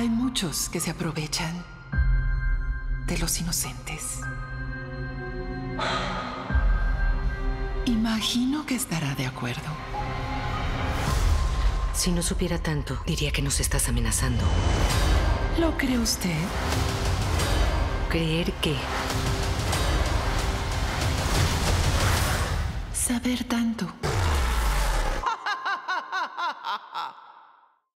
Hay muchos que se aprovechan de los inocentes. Imagino que estará de acuerdo. Si no supiera tanto, diría que nos estás amenazando. ¿Lo cree usted? ¿Creer qué? Saber tanto.